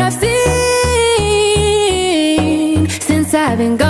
I've seen since I've been gone.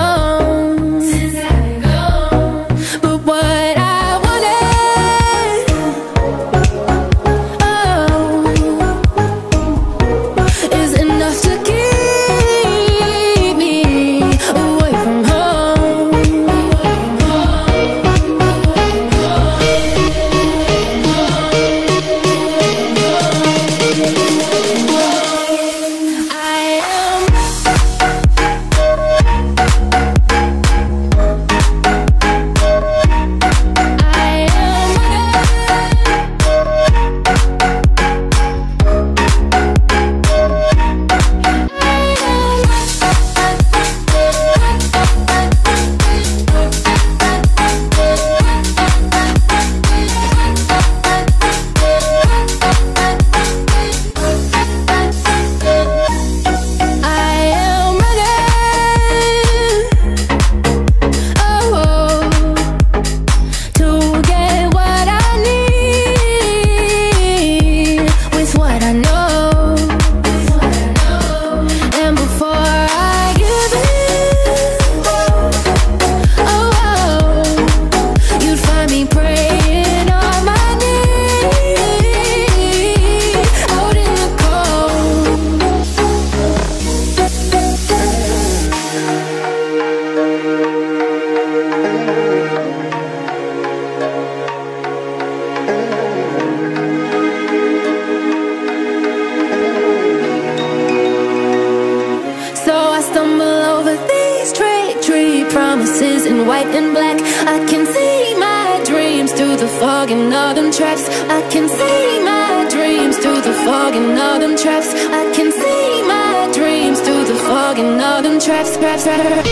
Promises in white and black. I can see my dreams through the fog and all them traps. I can see my dreams through the fog and all them traps. I can see my dreams through the fog and all them traps. Traps, traps, traps,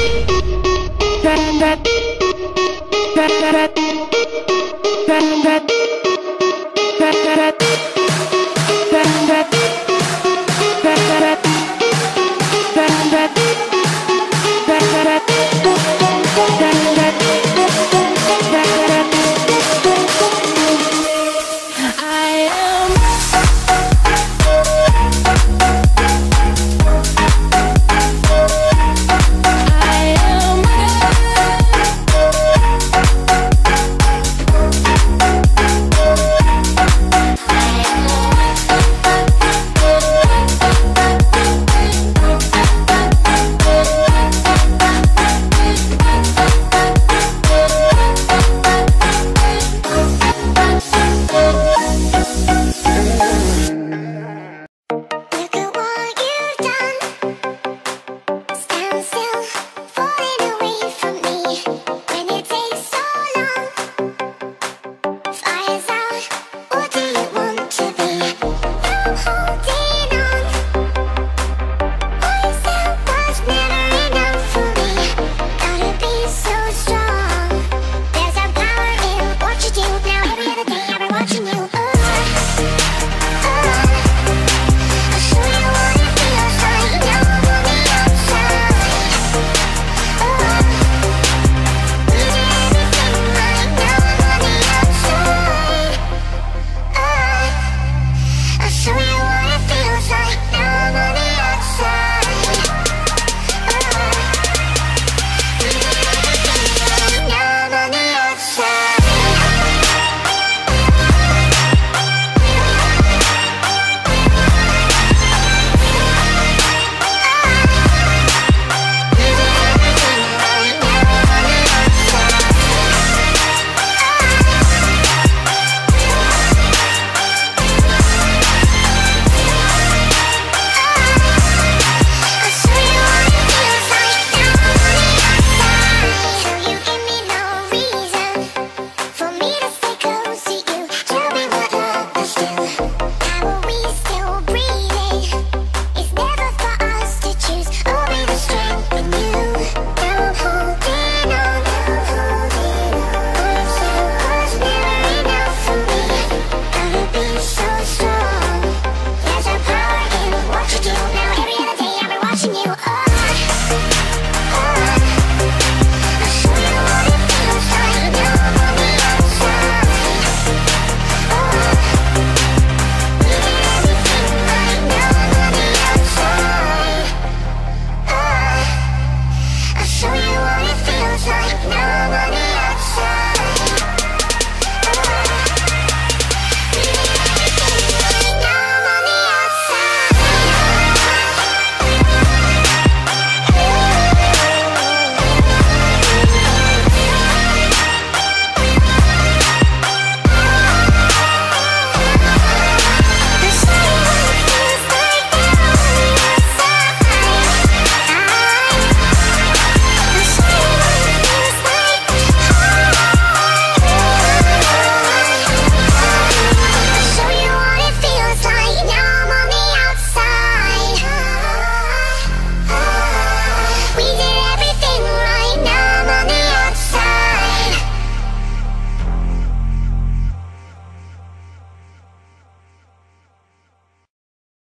traps, traps, traps, traps, traps, traps, traps, traps.